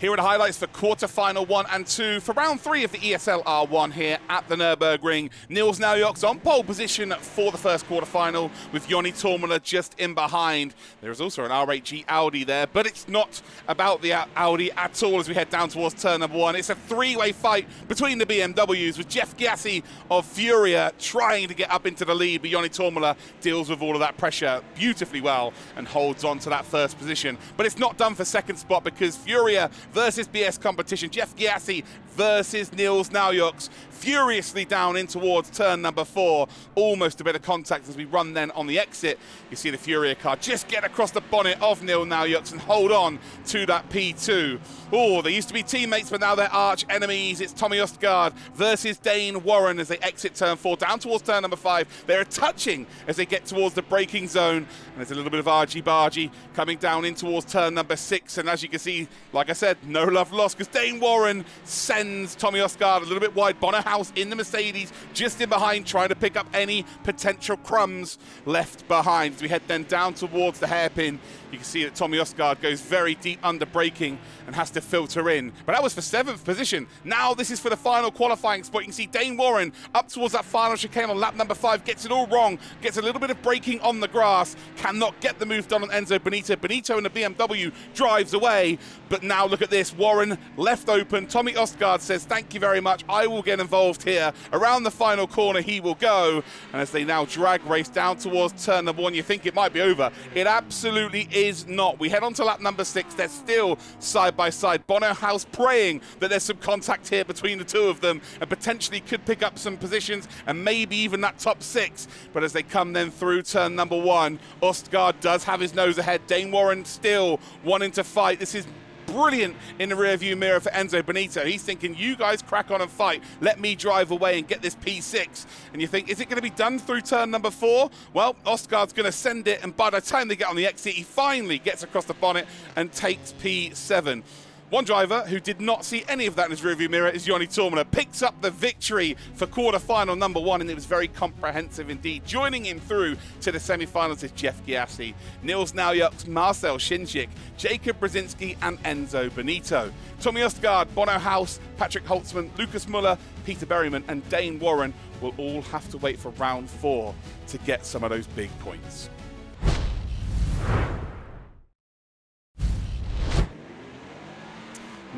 Here are the highlights for quarter-final one and two for round three of the ESL R1 here at the Nürburgring. Nils Naujoks on pole position for the first quarter-final with Joni Toomala just in behind. There is also an R8G Audi there, but it's not about the Audi at all as we head down towards turn number one. It's a three-way fight between the BMWs with Jeff Giassi of Furia trying to get up into the lead, but Joni Toomala deals with all of that pressure beautifully well and holds on to that first position. But it's not done for second spot because Furia versus BS competition. Jeff Giassi versus Nils Naujoks furiously down in towards turn number four. Almost a bit of contact as we run then on the exit. You see the Furia car just get across the bonnet of Nils Naujoks and hold on to that P2. Oh, they used to be teammates, but now they're arch enemies. It's Tommy Østgaard versus Dane Warren as they exit turn four, down towards turn number five. They're touching as they get towards the braking zone. And there's a little bit of argy-bargy coming down in towards turn number six. And as you can see, like I said, no love lost because Dane Warren sends Tommy Østgaard a little bit wide. Bono Huis in the Mercedes, just in behind, trying to pick up any potential crumbs left behind. As we head then down towards the hairpin, you can see that Tommy Østgaard goes very deep under braking and has to filter in. But that was for seventh position. Now this is for the final qualifying spot. You can see Dane Warren up towards that final chicane on lap number five, gets it all wrong, gets a little bit of braking on the grass, cannot get the move done on Enzo Bonito. Bonito in the BMW drives away, but now look at this. Warren left open. Tommy Østgaard says, thank you very much. I will get involved here. Around the final corner he will go. And as they now drag race down towards turn number one, you think it might be over. It absolutely is not. We head on to lap number six. They're still side by side. Bono Huis praying that there's some contact here between the two of them and potentially could pick up some positions and maybe even that top six. But as they come then through turn number one, Østgaard does have his nose ahead. Dane Warren still wanting to fight. This is brilliant in the rearview mirror for Enzo Bonito. He's thinking, you guys crack on and fight. Let me drive away and get this P6. And you think, is it going to be done through turn number four? Well, Oscar's going to send it, and by the time they get on the exit, he finally gets across the bonnet and takes P7. One driver who did not see any of that in his rearview mirror is Yoni Toomala. Picks up the victory for quarter-final number one, and it was very comprehensive indeed. Joining him through to the semi-finals is Jeff Giassi, Nils Naujoks, Marcel Chinchik, Jacob Brzezinski, and Enzo Bonito. Tommy Østgaard, Bono Huis, Patrick Holtzman, Lucas Muller, Peter Berryman, and Dane Warren will all have to wait for round four to get some of those big points.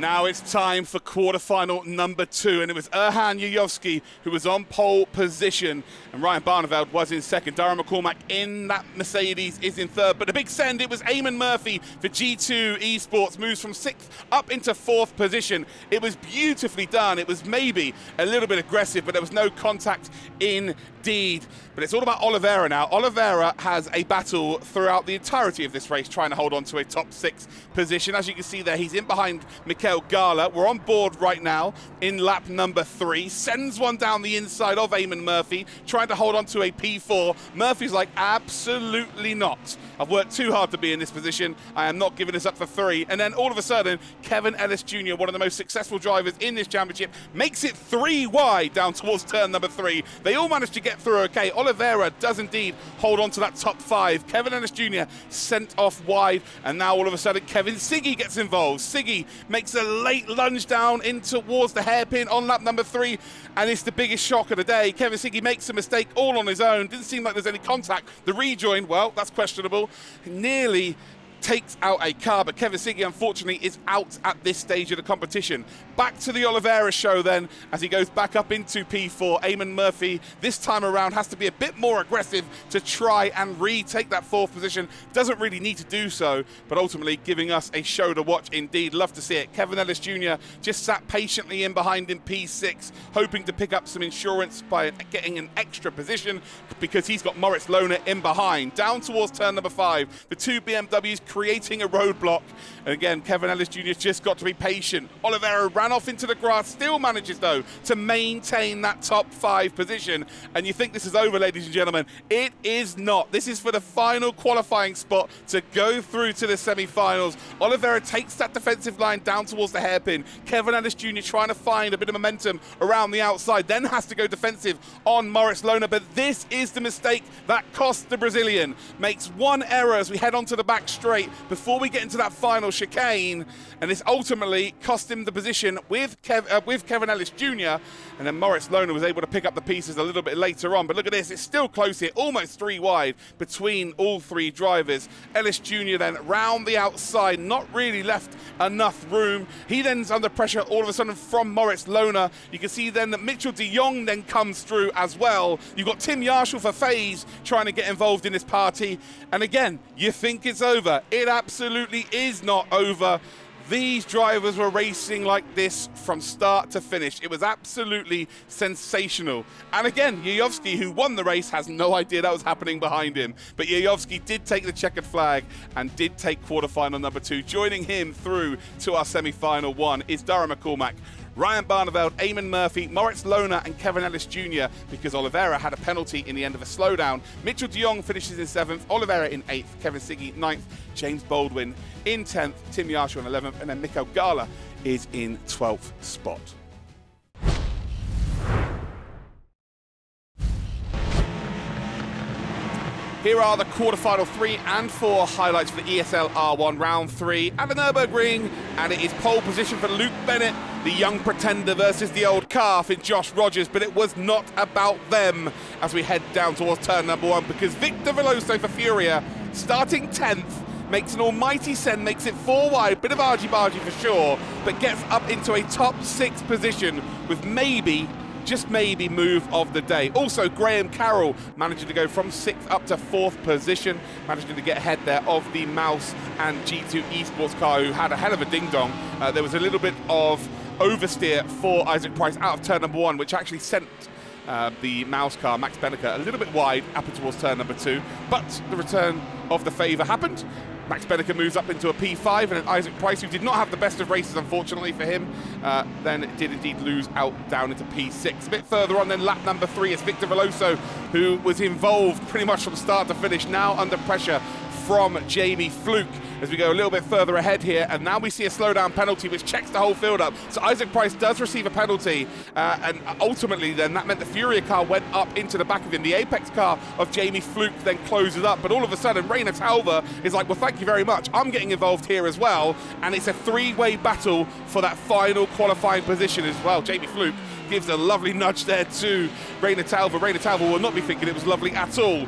Now it's time for quarterfinal number two, and it was Erhan Jajovski who was on pole position, and Ryan Barneveld was in second. Darren McCormack in that Mercedes is in third, but the big send, it was Eamon Murphy for G2 Esports, moves from sixth up into fourth position. It was beautifully done. It was maybe a little bit aggressive, but there was no contact indeed. But it's all about Oliveira now. Oliveira has a battle throughout the entirety of this race, trying to hold on to a top six position. As you can see there, he's in behind Mikel Gala. We're on board right now in lap number three. Sends one down the inside of Eamon Murphy, trying to hold on to a P4. Murphy's like, absolutely not. I've worked too hard to be in this position. I am not giving this up for three. And then all of a sudden, Kevin Ellis Jr., one of the most successful drivers in this championship, makes it three wide down towards turn number three. They all managed to get through okay. Oliveira does indeed hold on to that top five. Kevin Ellis Jr. sent off wide. And now all of a sudden, Kevin Siggy gets involved. Siggy makes makes a late lunge down in towards the hairpin on lap number three, and it's the biggest shock of the day. Kevin Siggy makes a mistake all on his own. Didn't seem like there's any contact. The rejoin, well, that's questionable. Nearly takes out a car, but Kevin Siggy, unfortunately, is out at this stage of the competition. Back to the Oliveira show then, as he goes back up into P4. Eamon Murphy, this time around, has to be a bit more aggressive to try and retake that fourth position. Doesn't really need to do so, but ultimately giving us a show to watch indeed. Love to see it. Kevin Ellis Jr. just sat patiently in behind in P6, hoping to pick up some insurance by getting an extra position because he's got Moritz Lohner in behind. Down towards turn number five, the two BMWs creating a roadblock. And again, Kevin Ellis Jr. just got to be patient. Oliveira ran off into the grass, still manages, though, to maintain that top five position. And you think this is over, ladies and gentlemen. It is not. This is for the final qualifying spot to go through to the semi-finals. Oliveira takes that defensive line down towards the hairpin. Kevin Ellis Jr. trying to find a bit of momentum around the outside, then has to go defensive on Moritz Lohner. But this is the mistake that cost the Brazilian. Makes one error as we head onto the back straight before we get into that final chicane, and this ultimately cost him the position with, Kev, uh, with Kevin Ellis Jr., and then Moritz Lohner was able to pick up the pieces a little bit later on. But look at this, it's still close here, almost three wide between all three drivers. Ellis Jr. then round the outside, not really left enough room. He then's under pressure all of a sudden from Moritz Lohner. You can see then that Mitchell de Jong then comes through as well. You've got Tim Jarschel for FaZe trying to get involved in this party. And again, you think it's over. It absolutely is not over. These drivers were racing like this from start to finish. It was absolutely sensational. And again, Jajovski, who won the race, has no idea that was happening behind him. But Jajovski did take the checkered flag and did take quarterfinal number two. Joining him through to our semi-final one is Dara McCormack, Ryan Barneveld, Eamon Murphy, Moritz Lohner, and Kevin Ellis Jr. because Oliveira had a penalty in the end of a slowdown. Mitchell de Jong finishes in seventh, Oliveira in eighth, Kevin Siggy ninth, James Baldwin in 10th, Tim Jarschel in 11th, and then Mikael Gala is in 12th spot. Here are the quarterfinal three and four highlights for the ESL R1 round three at the Nürburgring, and it is pole position for Luke Bennett, the young pretender versus the old calf in Josh Rogers, but it was not about them as we head down towards turn number one because Victor Veloso for Furia, starting 10th, makes an almighty send, makes it four wide, bit of argy-bargy for sure, but gets up into a top six position with maybe just maybe move of the day. Also, Graham Carroll managing to go from sixth up to fourth position, managing to get ahead there of the MOUZ and G2 Esports car, who had a hell of a ding-dong. Uh, there was a little bit of oversteer for Isaac Price out of turn number one, which actually sent uh, the MOUZ car, Max Benecke, a little bit wide up towards turn number two. But the return of the favour happened. Max Benecke moves up into a P5, and Isaac Price, who did not have the best of races, unfortunately for him, uh, then did indeed lose out down into P6. A bit further on, then lap number three is Victor Veloso, who was involved pretty much from start to finish, now under pressure from Jamie Fluke as we go a little bit further ahead here. And now we see a slowdown penalty, which checks the whole field up. So Isaac Price does receive a penalty. Uh, and ultimately, then that meant the Furia car went up into the back of him. The Apex car of Jamie Fluke then closes up. But all of a sudden, Reina Talva is like, well, thank you very much. I'm getting involved here as well. And it's a three way battle for that final qualifying position as well. Jamie Fluke gives a lovely nudge there to Reina Talva. Reina Talva will not be thinking it was lovely at all.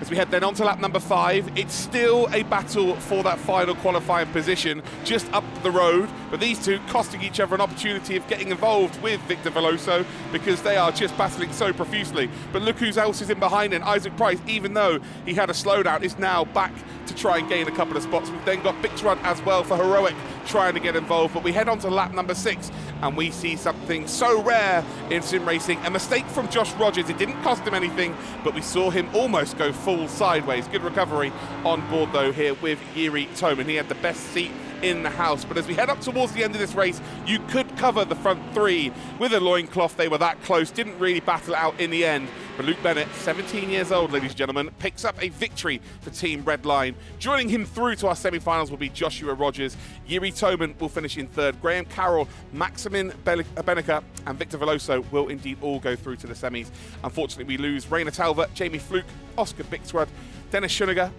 As we head then on to lap number five, it's still a battle for that final qualifying position just up the road, but these two costing each other an opportunity of getting involved with Victor Veloso because they are just battling so profusely. But look who else is in behind him. Isaac Price, even though he had a slowdown, is now back to try and gain a couple of spots. We've then got Bixrud as well for Heroic trying to get involved, but we head on to lap number six and we see something so rare in sim racing. A mistake from Josh Rogers. It didn't cost him anything, but we saw him almost go full sideways. Good recovery on board, though, here with Yuri Toman. He had the best seat in the house. But as we head up towards the end of this race, you could cover the front three with a loincloth. They were that close, didn't really battle out in the end. But Luke Bennett, 17 years old, ladies and gentlemen, picks up a victory for Team Redline. Joining him through to our semi-finals will be Joshua Rogers. Yuri Toman will finish in third. Graham Carroll, Maximin Benecke, and Victor Veloso will indeed all go through to the semis. Unfortunately, we lose Reina Talva, Jamie Fluke, Oscar Bixrud, Dennis Schuniger,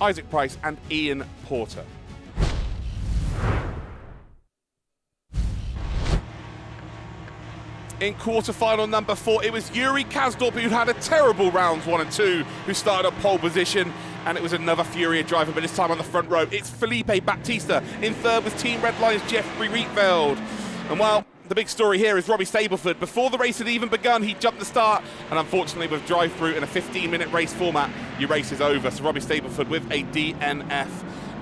Isaac Price, and Ian Porter. In quarter-final number four. It was Yuri Kasdorp who had a terrible rounds one and two, who started at pole position, and it was another Furia driver, but this time on the front row. It's Felipe Baptista. In third was Team Redline's Jeffrey Rietveld. And well, the big story here is Robbie Stableford. Before the race had even begun, he jumped the start, and unfortunately, with drive-through in a 15-minute race format, your race is over. So Robbie Stableford with a DNF.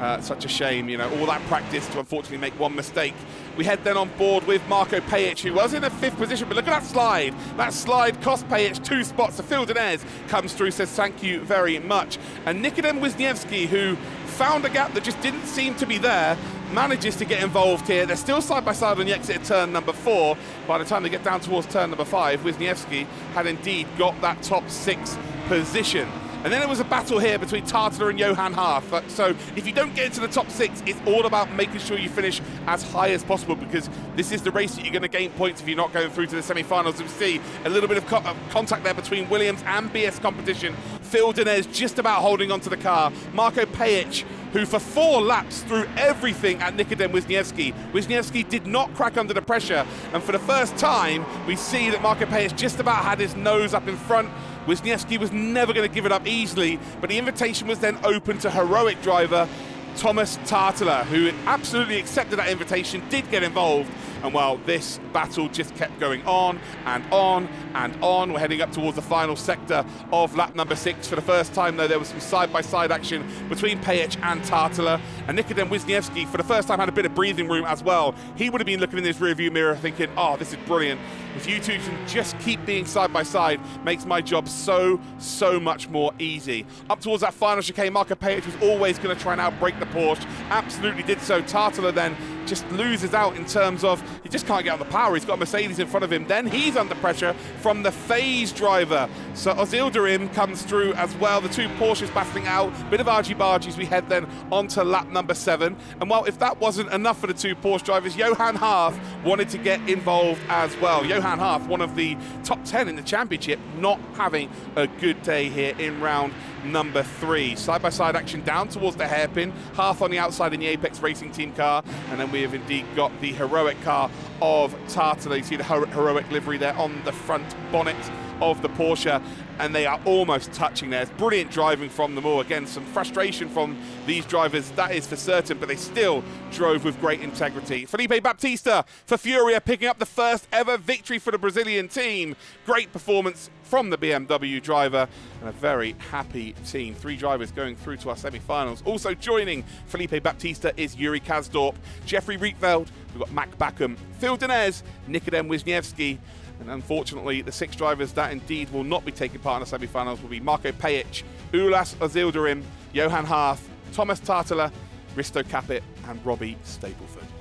Uh, such a shame, you know, all that practice to unfortunately make one mistake. We head then on board with Marco Pajic, who was in the fifth position, but look at that slide. That slide cost Pajic two spots. The Phil Denez comes through, says thank you very much. And Nikodem Wisniewski, who found a gap that just didn't seem to be there, manages to get involved here. They're still side by side on the exit of turn number four. By the time they get down towards turn number five, Wisniewski had indeed got that top six position. And then it was a battle here between Tartala and Johan Harf. Uh, so if you don't get into the top six, it's all about making sure you finish as high as possible because this is the race that you're going to gain points if you're not going through to the semi-finals. We see a little bit of, co contact there between Williams and BS competition. Phil Denez just about holding onto the car. Marco Pajic who for four laps threw everything at Nikodem Wisniewski. Wisniewski did not crack under the pressure, and for the first time, we see that Marco Pajic just about had his nose up in front. Wisniewski was never going to give it up easily, but the invitation was then open to heroic driver Thomas Tartala, who absolutely accepted that invitation, did get involved, and while this battle just kept going on and on and on. We're heading up towards the final sector of lap number six. For the first time, though, there was some side-by-side action between Pajic and Tartala. And Nikodem Wisniewski, for the first time, had a bit of breathing room as well. He would have been looking in his rearview mirror thinking, oh, this is brilliant. If you two can just keep being side by side, makes my job so, so much more easy. Up towards that final chicane, Marco Pajic was always going to try and outbreak the Porsche. Absolutely did so. Tartala then just loses out in terms of he just can't get on the power. He's got Mercedes in front of him. Then he's under pressure from the FaZe driver. So Ozildirim comes through as well. The two Porsches battling out. Bit of argy-bargy as we head then onto lap number seven. And well, if that wasn't enough for the two Porsche drivers, Johan Harf wanted to get involved as well. Johan Harf, one of the top 10 in the championship, not having a good day here in round number three. Side-by-side -side action down towards the hairpin, Harf on the outside in the Apex Racing Team car, and then we have indeed got the heroic car of Tartala. You see the heroic livery there on the front bonnet of the Porsche and they are almost touching there. It's brilliant driving from them all. Again, some frustration from these drivers, that is for certain, but they still drove with great integrity. Felipe Baptista for Furia picking up the first ever victory for the Brazilian team. Great performance from the BMW driver and a very happy team. Three drivers going through to our semi-finals. Also joining Felipe Baptista is Yuri Kasdorp, Jeffrey Rietveld, we've got Mac Backham, Phil Denez, Nikodem Wisniewski, and unfortunately, the six drivers that indeed will not be taking part the semi-finals will be Marco Pajic, Ulas Ozildirim, Johan Harf, Thomas Tartala, Risto Capit, and Robbie Stableford.